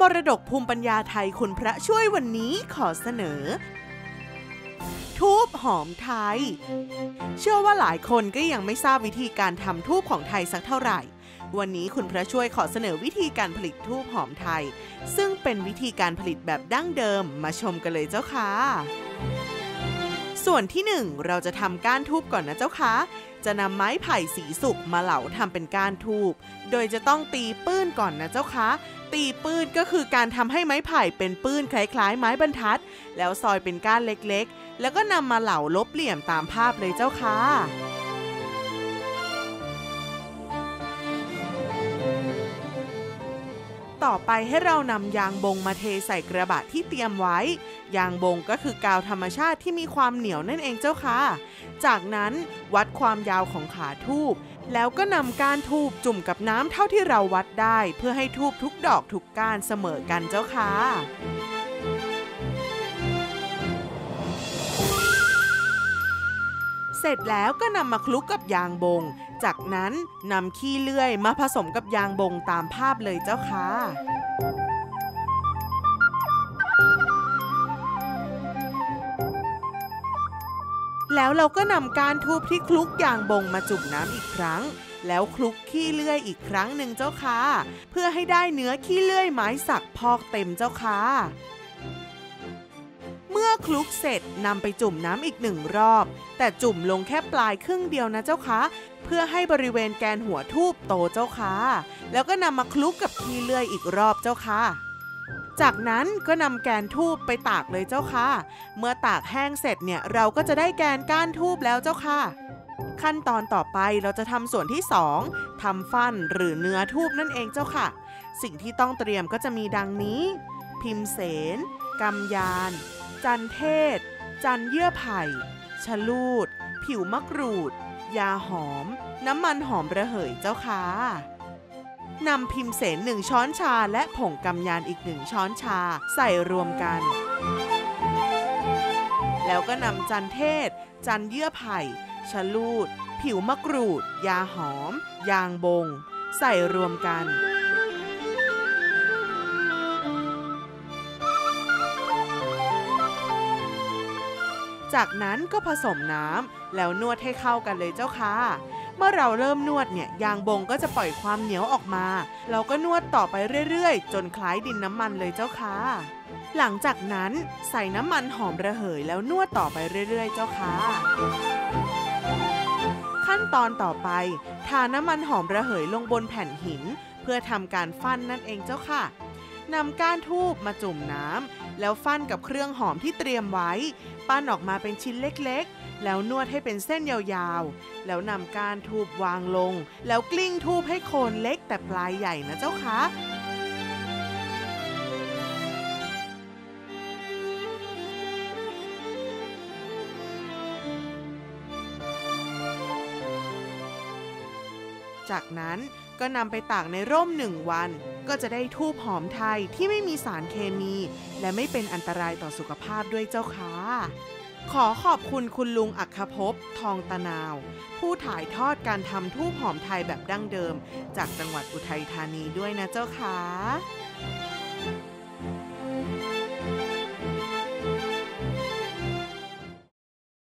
มรดกภูมิปัญญาไทยคุณพระช่วยวันนี้ขอเสนอ ทูบหอมไทย เชื่อว่าหลายคนก็ยังไม่ทราบวิธีการทำทูบของไทยสักเท่าไหร่ วันนี้คุณพระช่วยขอเสนอวิธีการผลิตทูบหอมไทย ซึ่งเป็นวิธีการผลิตแบบดั้งเดิมมาชมกันเลยเจ้าค่ะส่วนที่หนึ่งเราจะทำก้านทูบก่อนนะเจ้าค่ะ จะนำไม้ไผ่สีสุกมาเหลาทำเป็นก้านทูบ โดยจะต้องตีปื้นก่อนนะเจ้าคะ ตีปื้นก็คือการทำให้ไม้ไผ่เป็นปื้นคล้ายๆ ไม้บรรทัด แล้วซอยเป็นก้านเล็กๆ แล้วก็นำมาเหลาลบเหลี่ยมตามภาพเลยเจ้าค่ะ ต่อไปให้เรานำยางบงมาเทใส่กระบะที่เตรียมไว้ ยางบงก็คือกาวธรรมชาติที่มีความเหนียวนั่นเองเจ้าค่ะ จากนั้นวัดความยาวของขาทูบแล้วก็นำก้านทูบจุ่มกับน้ำเท่าที่เราวัดได้ เพื่อให้ทูบทุกดอกทุกก้านเสมอกันเจ้าค่ะเสร็จแล้วก็นำมาคลุกกับยางบง จากนั้นนำขี้เลื่อยมาผสมกับยางบงตามภาพเลยเจ้าค่ะแล้วเราก็นำการทูบที่คลุกยางบงมาจุ่มน้ำอีกครั้ง แล้วคลุกขี้เลื่อยอีกครั้งหนึ่งเจ้าค่ะ เพื่อให้ได้เนื้อขี้เลื่อยไม้สักพอกเต็มเจ้าค่ะ เมื่อคลุกเสร็จนำไปจุ่มน้ำอีกหนึ่งรอบ แต่จุ่มลงแค่ปลายครึ่งเดียวนะเจ้าคะ พื่อให้บริเวณแกนหัวทูบโตเจ้าค่ะ แล้วก็นำมาคลุกกับขี้เลื่อยอีกรอบเจ้าค่ะ จากนั้นก็นำแกนทูบไปตากเลยเจ้าค่ะ เมื่อตากแห้งเสร็จเนี่ยเราก็จะได้แกนก้านทูบแล้วเจ้าค่ะ ขั้นตอนต่อไปเราจะทำส่วนที่ 2ทำฟันหรือเนื้อทูบนั่นเองเจ้าค่ะ สิ่งที่ต้องเตรียมก็จะมีดังนี้ พิมเสนกำยาน จันเทศ จันเยื่อไผ่ชะลูด ผิวมะกรูด ยาหอม น้ำมันหอมระเหยเจ้าค่ะ นำพิมเสนหนึ่งช้อนชาและผงกำยานอีกหนึ่งช้อนชาใส่รวมกัน แล้วก็นำจันเทศ จันเยื่อไผ่ชะลูด ผิวมะกรูด ยาหอม ยางบง ใส่รวมกัน จากนั้นก็ผสมน้ำแล้วนวดให้เข้ากันเลยเจ้าค่ะ เมื่อเราเริ่มนวดเนี่ยยางบงก็จะปล่อยความเหนียวออกมา เราก็นวดต่อไปเรื่อยๆ จนคล้ายดินน้ำมันเลยเจ้าค่ะ หลังจากนั้นใส่น้ำมันหอมระเหยแล้วนวดต่อไปเรื่อยๆ เจ้าค่ะขั้นตอนต่อไปทาน้ำมันหอมระเหยลงบนแผ่นหิน เพื่อทำการฟันนั่นเองเจ้าค่ะ นำก้านทูบมาจุ่มน้ำแล้วฟันกับเครื่องหอมที่เตรียมไว้ ปั้นออกมาเป็นชิ้นเล็กๆ แล้วนวดให้เป็นเส้นยาวๆ แล้วนำก้านทูบวางลง แล้วกลิ้งทูบให้โคนเล็กแต่ปลายใหญ่นะเจ้าคะจากนั้น ก็นำไปตากในร่มหนึ่งวัน ก็จะได้ทูบหอมไทยที่ไม่มีสารเคมี และไม่เป็นอันตรายต่อสุขภาพด้วยเจ้าค่ะขอขอบคุณคุณลุงอัคภพทองตะนาว ผู้ถ่ายทอดการทำทูบหอมไทยแบบดั้งเดิม จากจังหวัดอุทัยธานีด้วยนะเจ้าค่ะ